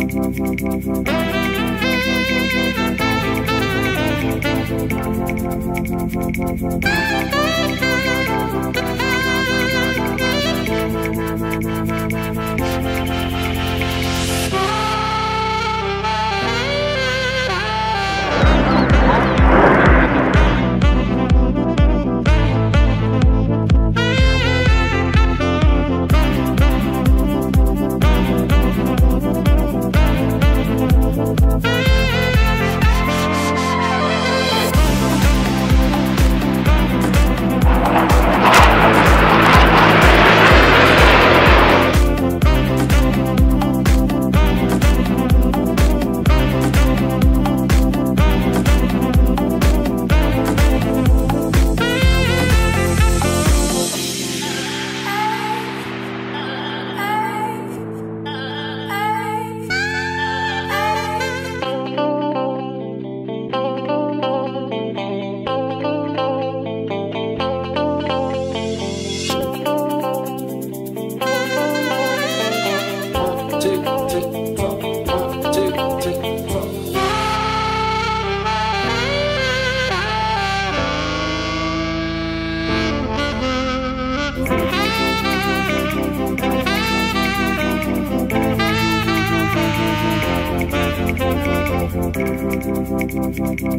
tick, Go!